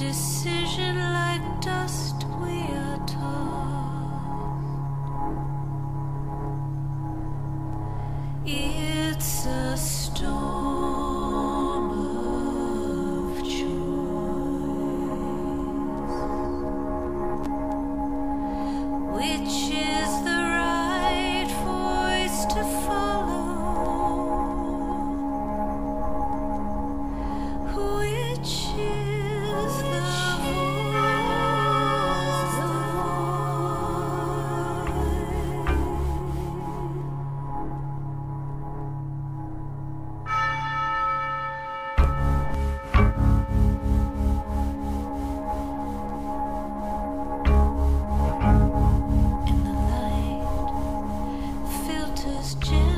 decision like dust we are tossed. It's a Just. gem.